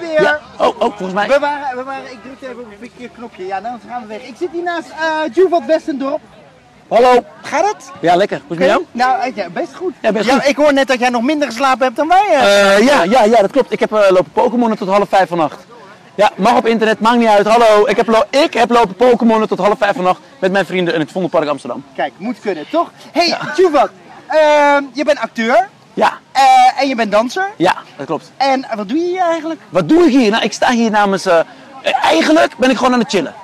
weer. Ja. Oh, oh, volgens mij. We waren, we waren, ik drukte even op het verkeerde knopje. Ja, dan gaan we weg. Ik zit hier naast uh, Juvat Westendorp. Hallo. Gaat het? Ja, lekker. Hoe is het met jou? Nou, eh, ja, best goed. Ja, best goed. Ik hoor net dat jij nog minder geslapen hebt dan wij. eh. Eh, ja, ja, ja, dat klopt. Ik heb eh, lopen Pokémonnen tot half vijf vannacht. Ja, mag op internet, maakt niet uit. Hallo, ik heb, ik heb lopen Pokémonnen tot half vijf vannacht met mijn vrienden in het Vondelpark Amsterdam. Kijk, moet kunnen, toch? hey, Juvat, ehm, je bent acteur Ja, eh, en je bent danser. ja, dat klopt. En wat doe je hier eigenlijk? Wat doe ik hier? Nou, ik sta hier namens... eh, eh, eigenlijk ben ik gewoon aan het chillen.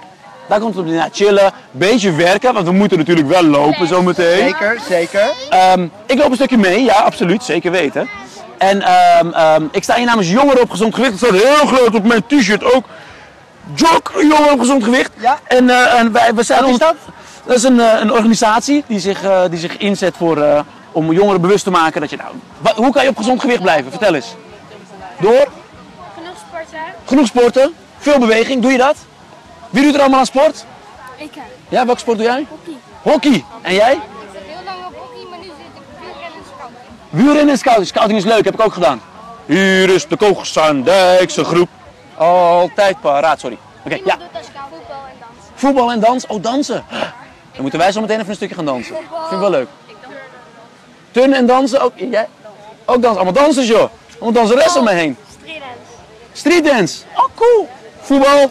Daar komt het op neer. Ja, chillen, beetje werken, want we moeten natuurlijk wel lopen zometeen. Zeker, zeker. Ehm, ik loop een stukje mee, ja, absoluut, zeker weten. En ehm, ehm, ik sta hier namens Jongeren op Gezond Gewicht. Dat staat heel groot op mijn t-shirt ook. Jok, Jongeren op Gezond Gewicht. Ja. En, eh, en wij, we zijn Wat is dat? Dat is een, een organisatie die zich, eh, die zich inzet voor, eh, om jongeren bewust te maken dat je nou... wa- hoe kan je op gezond gewicht blijven? Vertel eens. Door? Genoeg sporten. Genoeg sporten, veel beweging, doe je dat? Wie doet er allemaal aan sport? Ik Ja, welke sport doe jij? hockey. Hockey. En jij? Ik zat heel lang op hockey, maar nu zit ik wielrennen en scouting. Wielrennen en scouting. Scouting is leuk, heb ik ook gedaan. Hier is de Koogstandijkse groep. Altijd paraat, sorry. Oké, ja. Doet voetbal en dansen. Voetbal en dans. Oh, dansen. Dan moeten wij zo meteen even een stukje gaan dansen. Vind ik wel leuk. Turnen en dansen ook. Jij? Ook dansen. Allemaal dansers, joh. Allemaal danseressen om me heen. Streetdance. Streetdance. Oh, cool. Voetbal.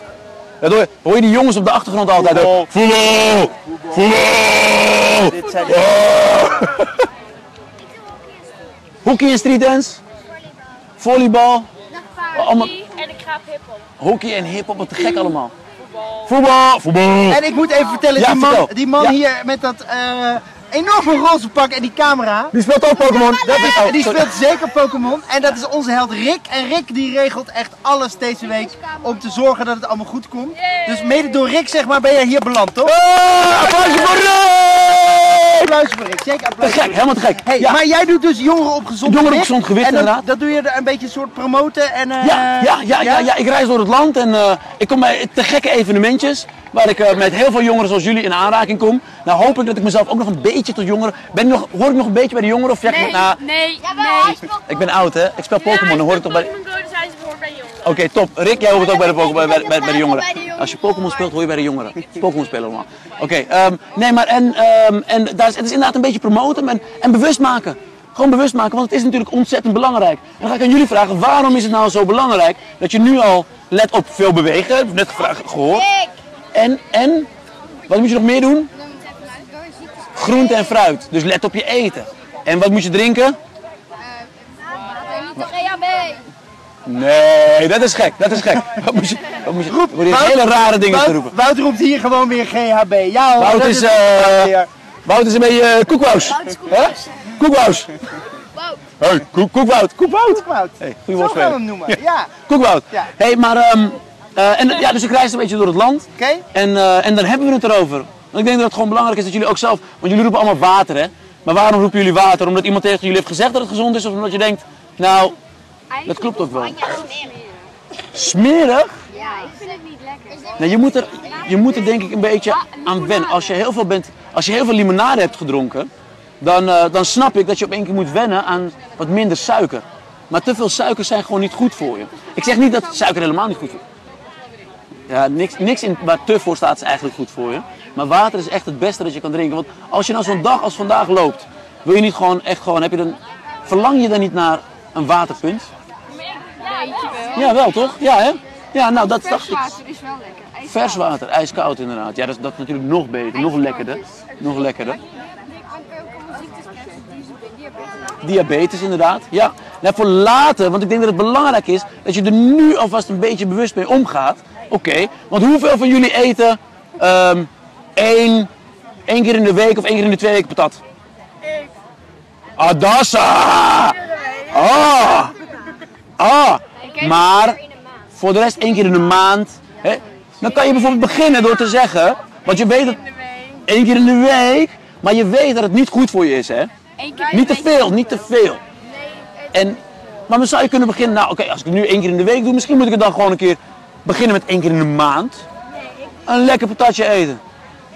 Ja, hoor, je, hoor je die jongens op de achtergrond altijd ook. Voetbal. Voetbal. Dit zijn Hockey en streetdance. Volleybal. allemaal- en ik ga op hiphop. Hockey en hip-hop, wat te gek allemaal. Voetbal. Voetbal. En ik moet even vertellen, Ja, die man, vertel. die man Ja. hier met dat eh, enorme roze pak en die camera. Die speelt ook Pokémon. Dat is Die, speelt zeker Pokémon. En dat is onze held Rick. En Rick die regelt echt alles deze week om te zorgen dat het allemaal goed komt. Dus mede door Rick zeg maar ben jij hier beland, toch? Ah, applausje voor Rick! Applaus voor Rick, zeker Te applaus. gek, helemaal te gek. Hey, ja. Maar jij doet dus jongeren op gezond Jongeren op gewicht. gezond gewicht, en dat, inderdaad. dat doe je er een beetje een soort promoten en... eh, Ja, ja, ja, ja, ja, ik reis door het land en eh, ik kom bij te gekke evenementjes waar ik eh, met heel veel jongeren zoals jullie in aanraking kom. Nou hoop ik dat ik mezelf ook nog een beetje tot jongeren... Ben ik nog, hoor ik nog een beetje bij de jongeren of zeg ik... Nou, nee, nee. ik ben oud hè, ik speel Pokémon, dan hoor ik toch bij... Oké, top. Rick, jij hoort ook bij de, Pokémon- bij, bij, bij de jongeren. Als je Pokémon speelt, hoor je bij de jongeren. Pokémon spelen allemaal. Oké, ehm, nee, maar en, ehm, en daar is, het is inderdaad een beetje promoten en, en bewust maken. Gewoon bewust maken, want het is natuurlijk ontzettend belangrijk. En dan ga ik aan jullie vragen, waarom is het nou zo belangrijk dat je nu al let op veel bewegen, net gevraagd, gehoord. En, en, wat moet je nog meer doen? Groente en fruit, dus let op je eten. En wat moet je drinken? Niet de GHB. Nee, dat is gek, dat is gek. Wat moet je, wat moet je, worden hier hele rare dingen te Wout, roepen. Wout roept hier gewoon weer GHB. Ja hoor, Wout is, het eh. Wout is een beetje uh, koekwous. Hè? Koekwous. Hey, koek, koekwoud. Koekwoud. Wout. Hey, Zo goeie gaan we hem noemen. Ja, Koekwoud. Ja. Hey, maar ehm, eh, en, ja, dus ik reis een beetje door het land. oké. En, eh, en dan hebben we het erover. Want ik denk dat het gewoon belangrijk is dat jullie ook zelf, want jullie roepen allemaal water hè. Maar waarom roepen jullie water? Omdat iemand tegen jullie heeft gezegd dat het gezond is of omdat je denkt, nou, dat klopt ook wel. Smerig? Ja, ik vind het niet lekker. Nou, je, moet er, je moet er denk ik een beetje aan wennen. Als je heel veel, bent, als je heel veel limonade hebt gedronken, dan, eh, dan snap ik dat je op één keer moet wennen aan wat minder suiker. Maar te veel suikers zijn gewoon niet goed voor je. Ik zeg niet dat suiker helemaal niet goed voor je Ja, niks, niks in, waar te voor staat is eigenlijk goed voor je. Maar water is echt het beste dat je kan drinken. Want als je nou zo'n dag als vandaag loopt, wil je niet gewoon echt gewoon, heb je dan, verlang je dan niet naar een waterpunt? Ja, wel toch? Ja, hè? Ja, nou dat dacht ik. is wel lekker. Vers water, ijskoud inderdaad. Ja, dat is, dat is natuurlijk nog beter, nog lekkerder. Nog lekkerder. Diabetes inderdaad, ja. Nou, voor later, want ik denk dat het belangrijk is dat je er nu alvast een beetje bewust mee omgaat. Oké, want hoeveel van jullie eten ehm één, één keer in de week of één keer in de twee weken patat? Ik. Adassa! Ah! Ah! Maar voor de rest één keer in de maand. Hè? Dan kan je bijvoorbeeld beginnen door te zeggen, want je weet dat één keer in de week, maar je weet dat het niet goed voor je is, hè? Niet te veel, niet te veel. En, maar dan zou je kunnen beginnen, nou oké, als ik het nu één keer in de week doe, misschien moet ik het dan gewoon een keer beginnen met één keer in de maand. Een lekker patatje eten.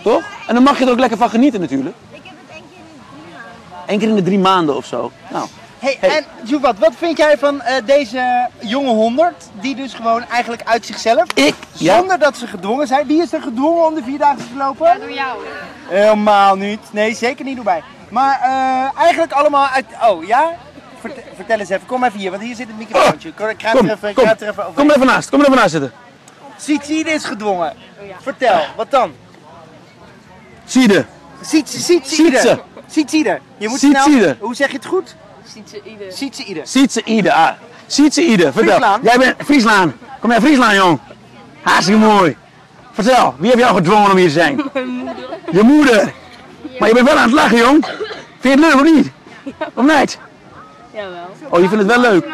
Toch? En dan mag je er ook lekker van genieten natuurlijk. Ik heb het één keer in drie maanden. Eén keer in de drie maanden of zo. Nou, Hey, Hey. en Juvat, wat vind jij van eh, deze jonge honderd, die dus gewoon eigenlijk uit zichzelf, Ik? Ja? zonder dat ze gedwongen zijn, wie is er gedwongen om de Vierdaagse te lopen? Door jou. Helemaal niet. Nee, zeker niet door mij. Maar eh, eigenlijk allemaal uit... Oh, ja? Vert- vertel eens even. Kom even hier, want hier zit het microfoontje. Kom, Kom, er even, kom, er even over. kom er even naast. Kom er even naast zitten. Sietside is gedwongen. Vertel, wat dan? Sietside. Sietse. Sietside. Je moet snel... Hoe zeg je het goed? Ziet ze ieder. Ah. Sietse Ide. Vertel. Friesland. Jij bent Friesland. Kom jij Friesland, jong. Hartstikke mooi. Vertel, wie heeft jou gedwongen om hier te zijn? Mijn moeder. Je moeder. Maar je bent wel aan het lachen, jong. Vind je het leuk of niet? Of niet? Jawel. Oh, je vindt het wel leuk?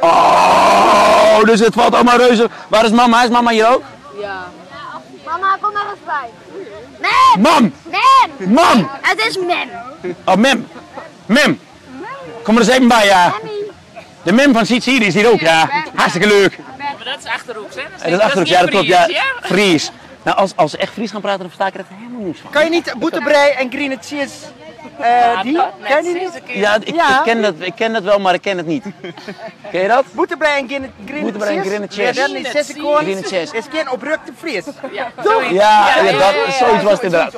Oh, dus het valt allemaal reuze. Waar is mama? Is mama hier ook? Ja. Mama, kom er eens bij. Mem! Mam! Mem! Mam! Het is Mem. Oh, Mem. Mem. Kom er eens even bij, ja. De Mem van Ide is hier ook, ja. Hartstikke leuk. Maar dat is Achterhoeks, hè? En dat Achterhoek, ja, dat klopt, ja. Fries. Nou, als, als ze echt Fries gaan praten, dan versta ik er echt helemaal niks van. Kan je niet Boetebrei en Green Eh die? Ken je die niet? Ja, ik, Ja. Ik, ken dat, ik ken dat wel, maar ik ken het niet. Ken je dat? Boetebrei en. Ja, dan is geen oprukte Fries. Ja, Ja, ja, dat, zoiets was het inderdaad.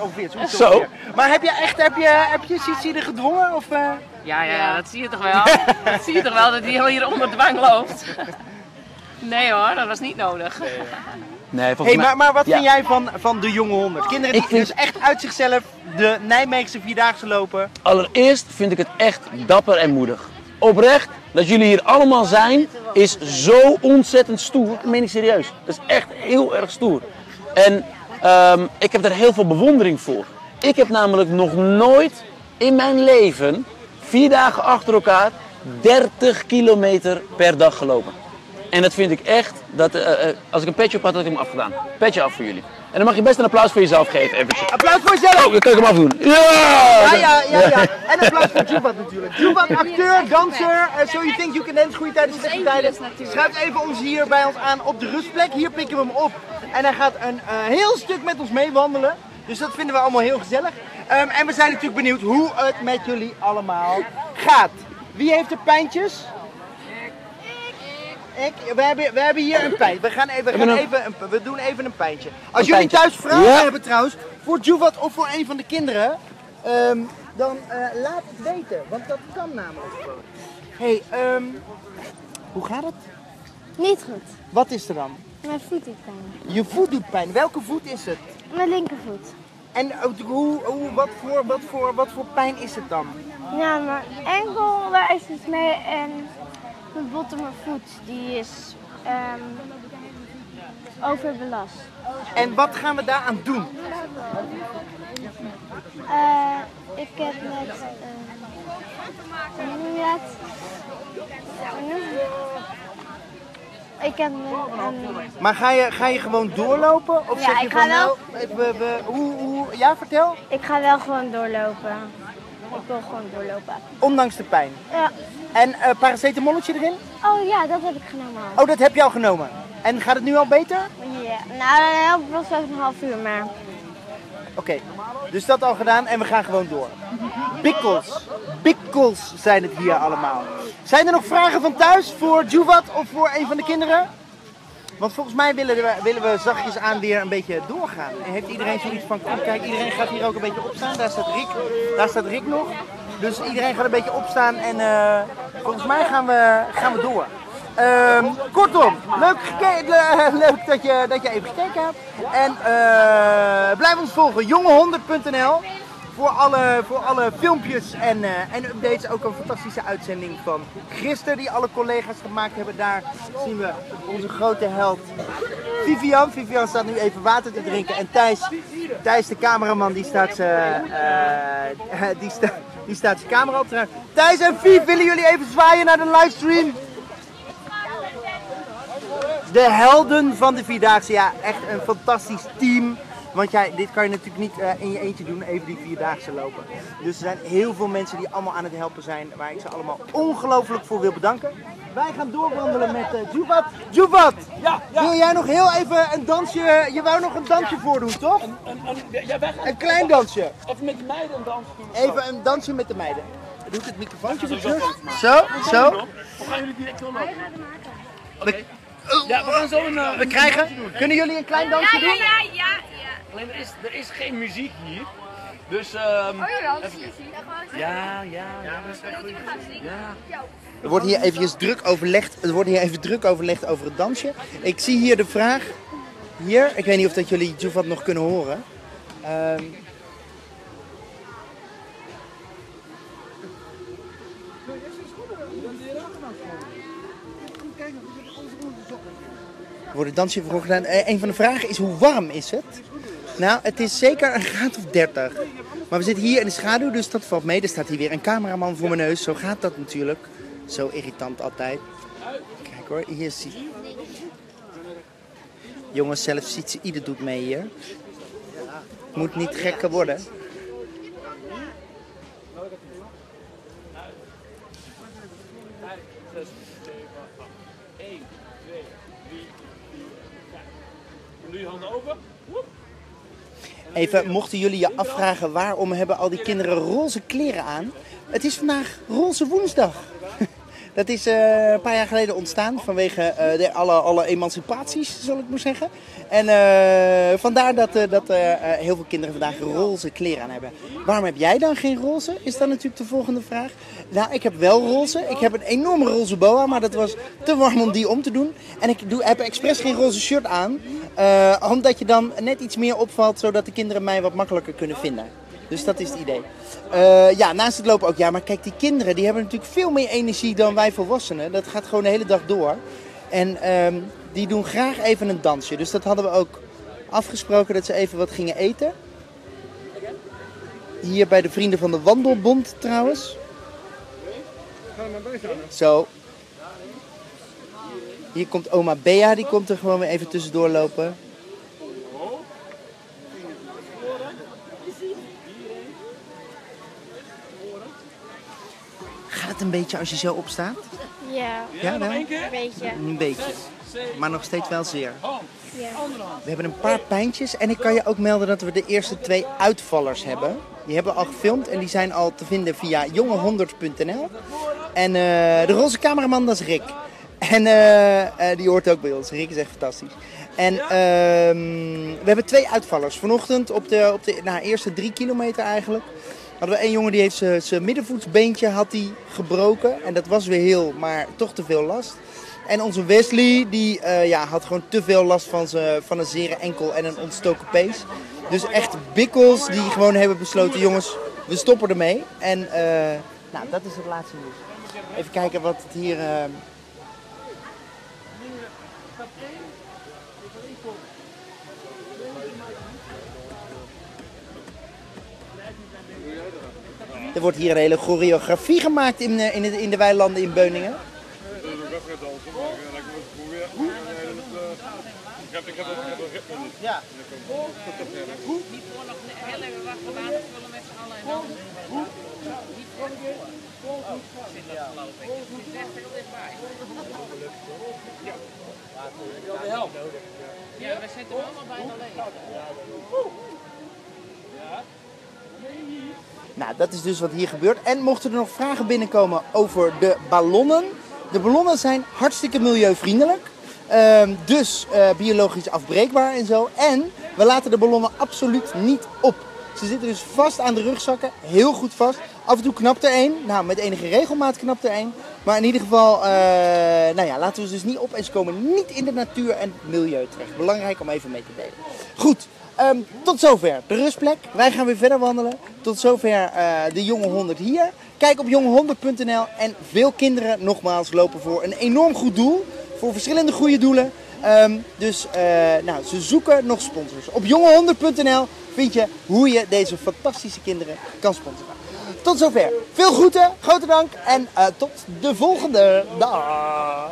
Zo. Maar heb je echt, heb je, heb je Sietside gedwongen? Of, eh? Ja, ja, dat zie je toch wel. Dat zie je toch wel, dat die hier onder dwang loopt. Nee hoor, dat was niet nodig. Nee, volgens Hey, mij... maar, maar wat ja. vind jij van, van de jonge honderd? Kinderen die dus echt uit zichzelf de Nijmeegse Vierdaagse lopen. Allereerst vind ik het echt dapper en moedig. Oprecht, dat jullie hier allemaal zijn, is zo ontzettend stoer. Dat meen ik serieus. Dat is echt heel erg stoer. En ehm, ik heb er heel veel bewondering voor. Ik heb namelijk nog nooit in mijn leven vier dagen achter elkaar 30 kilometer per dag gelopen. En dat vind ik echt, dat, eh, eh, als ik een petje op had, had ik hem afgedaan. Petje af voor jullie. En dan mag je best een applaus voor jezelf geven, eventjes. Applaus voor jezelf! Oh, dan kan ik hem afdoen. Ja! Ja, ja, ja, ja. En applaus voor Jubat natuurlijk. Jubat, acteur, danser. eh, so you think you can dance. Goede tijden, slechte tijden. Schrijf even ons hier bij ons aan op de rustplek. Hier pikken we hem op. En hij gaat een eh, heel stuk met ons meewandelen. Dus dat vinden we allemaal heel gezellig. Ehm, en we zijn natuurlijk benieuwd hoe het met jullie allemaal gaat. Wie heeft er pijntjes? Ik. We hebben, we hebben hier een pijn. We, gaan even, we, gaan even een, we doen even een pijntje. Als Een jullie pijntje. thuis vragen Ja. hebben trouwens, voor Juvat of voor een van de kinderen, ehm, dan eh, laat het weten. Want dat kan namelijk gewoon. hey, ehm, hoe gaat het? Niet goed. Wat is er dan? Mijn voet doet pijn. Je voet doet pijn. Welke voet is het? Mijn linkervoet. En ook hoe, hoe, wat, voor, wat, voor, wat voor pijn is het dan? Ja, mijn enkel, daar is iets mee. En mijn bot en mijn voet, die is ehm, overbelast. En wat gaan we daaraan doen? Eh, ik heb eh? Hoe noem je dat? Ik heb een, Maar ga je, ga je gewoon doorlopen? Of Ja, zeg je ik van ga wel. nou, we, we, hoe, hoe, ja vertel? ik ga wel gewoon doorlopen. Ik wil gewoon doorlopen. Ondanks de pijn. Ja. En eh paracetamolletje erin? Oh ja, dat heb ik genomen. Oh, dat heb je al genomen. En gaat het nu al beter? Ja, nou, helpt het wel zo'n half uur, maar... Oké, dus dat al gedaan en we gaan gewoon door. Bikkels. Bikkels zijn het hier allemaal. Zijn er nog vragen van thuis voor Juvat of voor een van de kinderen? Want volgens mij willen we, willen we zachtjes aan weer een beetje doorgaan. En heeft iedereen zoiets van, kom kijk, iedereen gaat hier ook een beetje opstaan. Daar staat Rick, daar staat Rick nog. Dus iedereen gaat een beetje opstaan en eh, volgens mij gaan we, gaan we door. Ehm, kortom, leuk, leuk dat, je, dat je even gekeken hebt. En eh, blijf ons volgen, jongehonderd.nl. Voor alle, voor alle filmpjes en, eh, en updates. Ook een fantastische uitzending van gisteren die alle collega's gemaakt hebben. Daar zien we onze grote held Vivian. Vivian staat nu even water te drinken. En Thijs, Thijs de cameraman, die staat eh, die sta, die staat zijn camera op te. Thijs en Viv, willen jullie even zwaaien naar de livestream? De helden van de Vierdaagse. Ja, echt een fantastisch team. Want jij, dit kan je natuurlijk niet eh, in je eentje doen, even die Vierdaagse lopen. Dus er zijn heel veel mensen die allemaal aan het helpen zijn. Waar ik ze allemaal ongelooflijk voor wil bedanken. Wij gaan doorwandelen met uh, Juvat. Juvat, wil jij nog heel even een dansje... Je wou nog een dansje voordoen, toch? Een klein dansje. Even met de meiden een dans doen. Even een dansje met de meiden. Doe ik het microfoontje weer terug? Zo, zo. Of gaan jullie direct doorlopen? We, Ja, we gaan zo een... eh, we krijgen, kunnen jullie een klein dansje doen? ja, ja. Alleen er is, er is geen muziek hier. Dus ehm Oh ja, dat zie je. ja, ja, ja. Ja. Er wordt hier even druk overlegd, er wordt hier even druk overlegd over het dansje. Ik zie hier de vraag, hier, ik weet niet of dat jullie Juvat nog kunnen horen. Ehm, Er wordt het dansje voor gedaan. Eh, Een van de vragen is hoe warm is het? Nou, het is zeker een graad of 30. Maar we zitten hier in de schaduw, dus dat valt mee. Er staat hier weer een cameraman voor mijn neus. Zo gaat dat natuurlijk. Zo irritant altijd. Kijk hoor, hier zie Jongens, zelfs ziet ze, ieder doet mee hier. Moet niet gekker worden. Je handen open. Even, mochten jullie je afvragen waarom hebben al die kinderen roze kleren aan? Het is vandaag roze woensdag. Dat is eh, een paar jaar geleden ontstaan vanwege eh, de, alle, alle emancipaties, zal ik maar zeggen. En eh, vandaar dat, dat heel veel kinderen vandaag roze kleren aan hebben. Waarom heb jij dan geen roze? Is dan natuurlijk de volgende vraag. Nou, ik heb wel roze. Ik heb een enorme roze boa, maar dat was te warm om die om te doen. En ik doe, heb expres geen roze shirt aan, omdat je dan net iets meer opvalt, zodat de kinderen mij wat makkelijker kunnen vinden. Dus dat is het idee. Eh, ja, naast het lopen ook. Ja, maar kijk, die kinderen die hebben natuurlijk veel meer energie dan wij volwassenen. Dat gaat gewoon de hele dag door. En ehm, die doen graag even een dansje. Dus dat hadden we ook afgesproken dat ze even wat gingen eten. Hier bij de Vrienden van de Wandelbond trouwens. Zo. Hier komt oma Bea, die komt er gewoon weer even tussendoor lopen. Een beetje als je zo opstaat? Ja, Ja, wel? een beetje. Een beetje. Maar nog steeds wel zeer. Ja. We hebben een paar pijntjes en ik kan je ook melden dat we de eerste twee uitvallers hebben. Die hebben we al gefilmd en die zijn al te vinden via jonge100.nl. En eh, de roze cameraman, dat is Rick. En eh, eh, die hoort ook bij ons. Rick is echt fantastisch. En ehm, we hebben twee uitvallers. Vanochtend op de, op de nou, eerste drie kilometer eigenlijk. Hadden we één jongen die heeft zijn- zijn middenvoetsbeentje had die gebroken. En dat was weer heel, maar toch te veel last. En onze Wesley, die eh, ja, had gewoon te veel last van, zijn, van een zere enkel en een ontstoken pees. Dus echt bikkels die gewoon hebben besloten, jongens, we stoppen ermee. En eh, nou, dat is het laatste nieuws. Even kijken wat het hier... eh, Er wordt hier een hele choreografie gemaakt in, eh, in, de, in de weilanden in Beuningen. Ja. Niet gewoon nog heel even wachten, water vullen met z'n allen en dan... Niet gewoon... Ik vind dat geloof ik. Het is echt heel dichtbij. Ja, we zitten allemaal bijna leeg. Nou, dat is dus wat hier gebeurt. En mochten er nog vragen binnenkomen over de ballonnen. De ballonnen zijn hartstikke milieuvriendelijk. Ehm, dus eh, biologisch afbreekbaar en zo. En we laten de ballonnen absoluut niet op. Ze zitten dus vast aan de rugzakken, heel goed vast. Af en toe knapt er één. Nou, met enige regelmaat knapt er één. Maar in ieder geval, eh, nou ja, laten we dus niet op. En ze komen niet in de natuur en het milieu terecht. Belangrijk om even mee te delen. Goed, ehm, tot zover de rustplek. Wij gaan weer verder wandelen. Tot zover eh, de Jonge 100 hier. Kijk op jonge100.nl. En veel kinderen, nogmaals, lopen voor een enorm goed doel. Voor verschillende goede doelen. Ehm, dus eh, nou, ze zoeken nog sponsors. Op jonge100.nl vind je hoe je deze fantastische kinderen kan sponsoren. Tot zover. Veel groeten, grote dank en eh, tot de volgende. Dag.